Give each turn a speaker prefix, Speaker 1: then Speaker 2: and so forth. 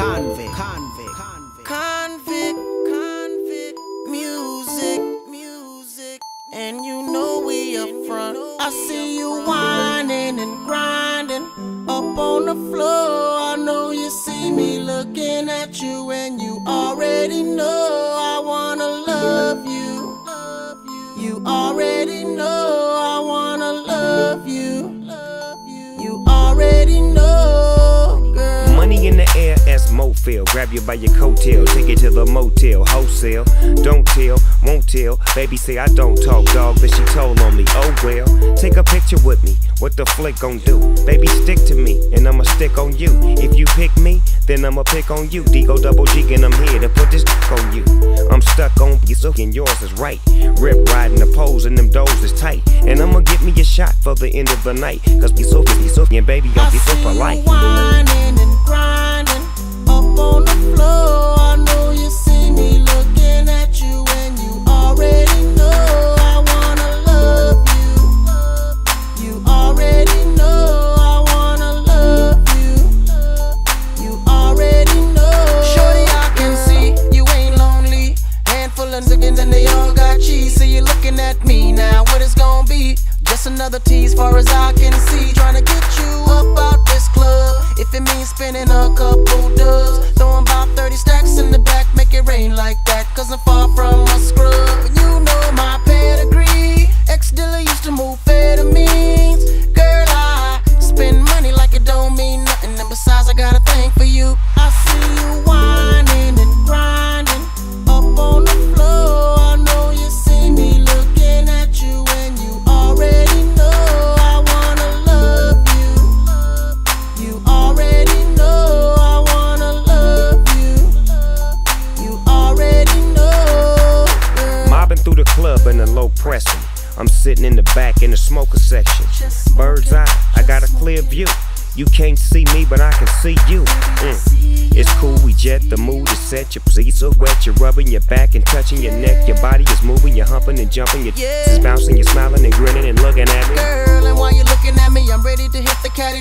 Speaker 1: Konvict, Konvict, Konvict,
Speaker 2: Konvict, Konvict, music, music, and you know we up front. I see you whining and grinding up on the floor. I know you see me looking at you, and you already know I wanna love you. You already know
Speaker 3: air as Mofil. Grab you by your coattail, take you to the motel, wholesale. Don't tell, won't tell. Baby say I don't talk, dog, but she told on me. Oh well, take a picture with me. What the flick gon' do? Baby, stick to me, and I'ma stick on you. If you pick me, then I'ma pick on you. D-O double G, and I'm here to put this on you. I'm stuck on you, so and yours is right. Rip riding the poles, and them doors is tight. And I'ma get me a shot for the end of the night. Cause be so, be so, and baby, I'll be so life.
Speaker 2: whining and grinding Another tease, far as I can see. Trying to get you up out this club. If it means spending a couple dubs, throwing about 30 stacks The
Speaker 3: club in a low pressing. I'm sitting in the back in the smoker section. Bird's eye, I got a clear view. You can't see me, but I can see you. Mm. It's cool, we jet, the mood is set. Your pussy are wet, you're rubbing your back and touching your neck. Your body is moving, you're humping and jumping. Your
Speaker 2: Yeah.
Speaker 3: is bouncing, you're smiling and grinning and looking at me.
Speaker 2: Girl, and while you're looking at me, I'm ready to hit the caddy